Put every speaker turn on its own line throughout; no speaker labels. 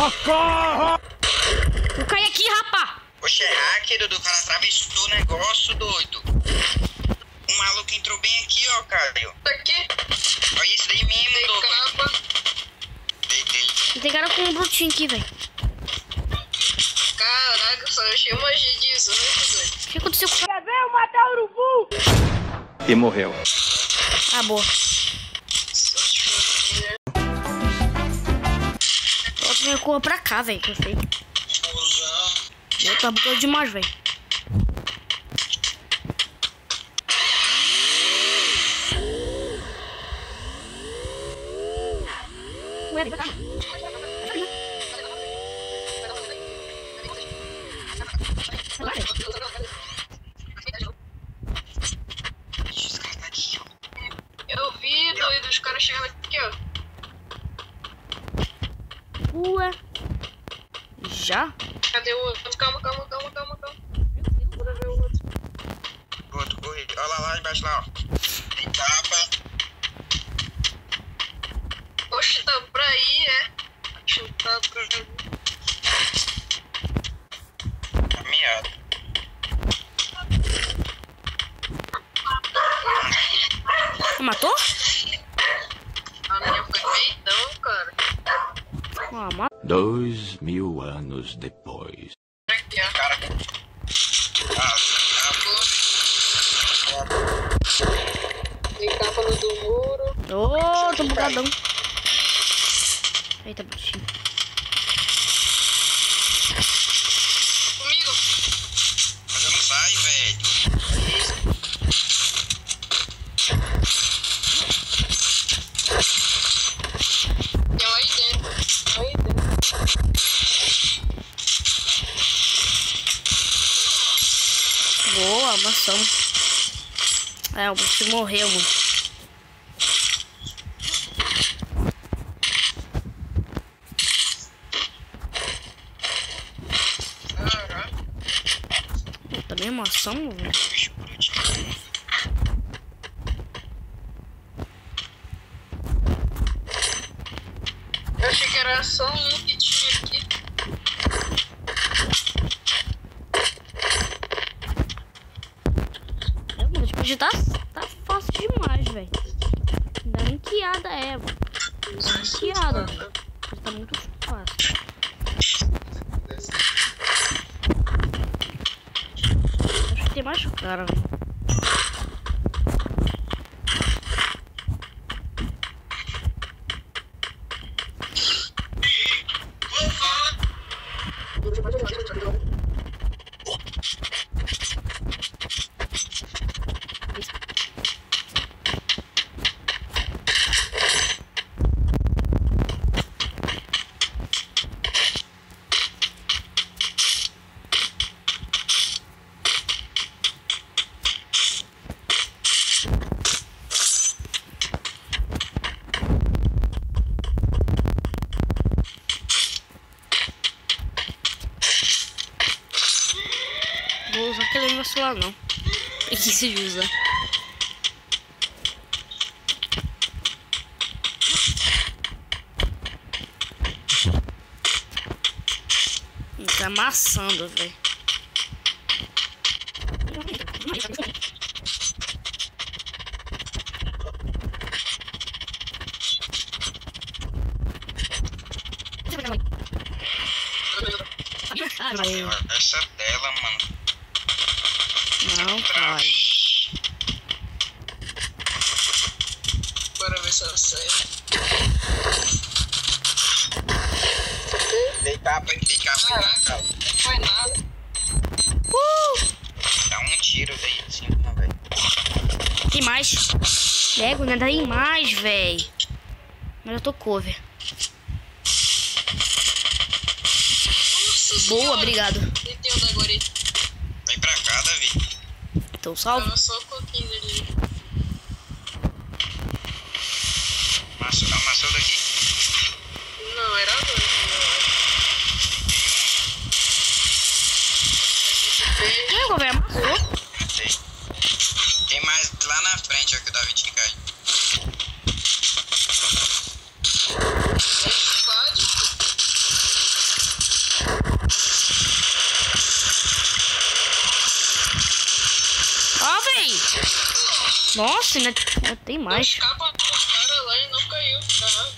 Socorro!
Eu caí aqui, rapá.
Oxe, é hacker, Dudu. O cara atravessou o negócio, doido. Um maluco entrou bem aqui, ó, Caio.
Tá aqui,
Olha esse daí mesmo,
tem
doido.
capa.
Deitei.
E tem cara com um brutinho aqui, velho.
Caraca, só achei uma G18, doido.
O que aconteceu com
E morreu.
Ah, boa. Me corra pra cá, velho. Que eu tá bugando demais, velho.
Tá.
Eu vi, doido, os caras chegando aqui, ó.
Ué. Já?
Cadê o outro? Calma, calma, calma, calma, calma. Bora ver o outro.
Outro corre. Olha lá, lá embaixo, lá, ó. Tem tapa.
Oxe, tá pra aí, é? Acho que tá pra aí.
Dois mil anos depois.
Ah,
Tem capa no do muro.
Ô, tô bugadão. Eita, brutinho. Maçã. É, o brutinho morreu, mano. Maçã, velho.
bicho brutinho.
Eu achei que era só um que tinha aqui.
Já tá, tá fácil demais, velho. Ainda nem quiada é, mano. Quiada, velho. Tá muito fácil. Acho que tem mais cara, velho. Usar aquele negócio lá, não. Preguiça de usar. Tá amassando, velho.
Mano.
Não, pai.
Bora ver se eu sei.
Dei capa dei capa aqui, cara.
Não foi nada.
Dá um tiro daí, assim, não, velho.
Tem mais. Lego, né? Tem mais, velho. Mas eu tô cover.
Nossa
Boa,
senhora.
obrigado.
E tem o da Gori.
Vem pra cá, Davi.
Então salve.
Tava só o coquinho ali.
Amassou, amassou daqui.
Não, era dois.
Lego, velho, amassou.
Matei. Tem mais lá na
Nossa, ainda tem
Não
mais.
escapa dos caras lá e não caiu. Tá?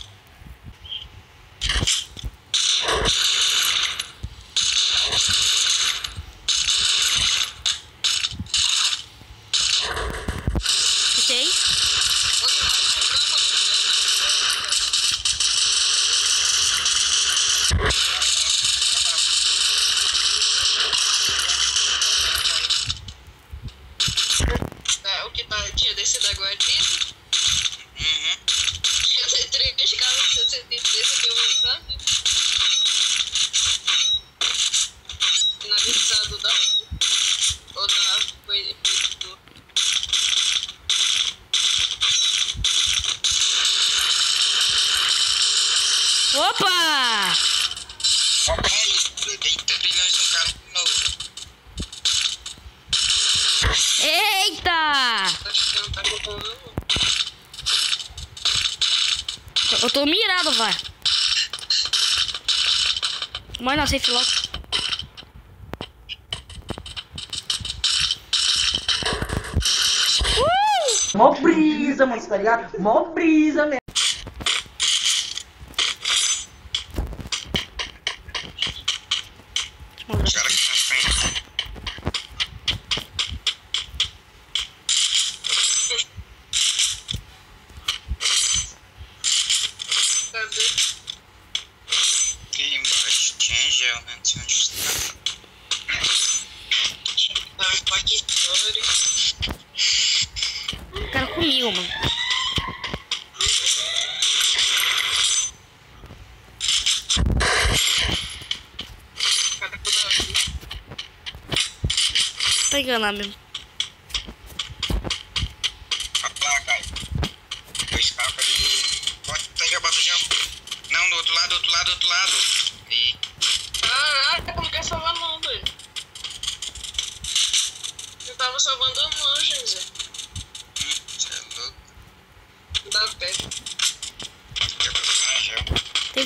Ok?
Olha, vai escapa É, o que tá, tinha disso.
Uhum.
Eu tenho três caras de 63 aqui, eu vou né? Finalizado da Ou da. Foi. foi do-
Opa!
É Eu
tô mirado, vai. Mas não, safe logo.
Mó brisa, mano, tá ligado? Mó brisa mesmo.
Vamos
Os
ver.
caras aqui na frente.
Cadê?
Aqui embaixo. Tinha gel, né? Não sei onde está.
Ah, Paquitori.
Cara comigo, mano. Pegando lá mesmo.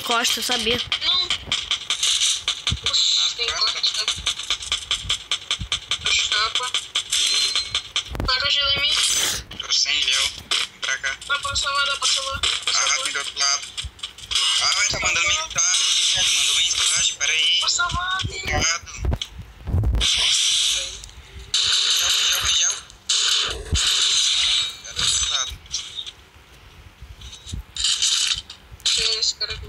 Costa, eu sabia.
Não. Taca gelo em mim.
Tô sem gel. Vem pra cá.
Dá pra salvar, dá pra salvar. Dá pra
Ah, do outro lado. Ah, tá mandando mensagem. Mandou mensagem, peraí.
Dá pra salvar, filho.
Obrigado. Gel, gel, gel. Tá do outro lado.
Quem é esse cara aqui?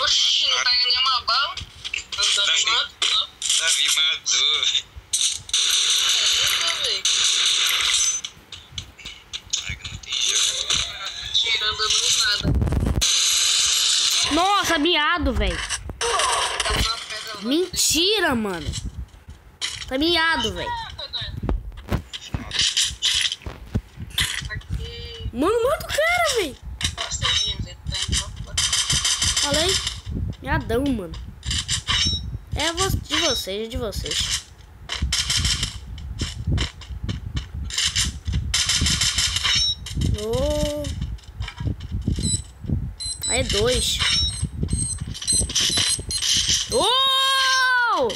Oxi, não pega nenhuma bala. Não dá
Davi.
mato, não.
Davi matou.
Eita, velho.
Ai, que não tem gel.
Tirando do nada.
Nossa, miado, velho. Mentira, mano. Tá miado, velho. Mano, mata o cara, velho. Falei. Miadão, mano. É de vocês, de vocês. Oh. É dois. Oh!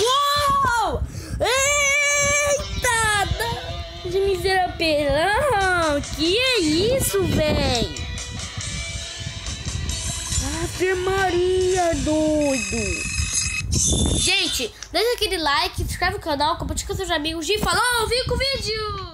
Uou! Eita! De miserável! Que é isso, véi? Ave Maria, doido! Gente, deixa aquele like, se inscreve no canal, compartilha com seus amigos e falou, vem com o vídeo!